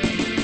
Bye.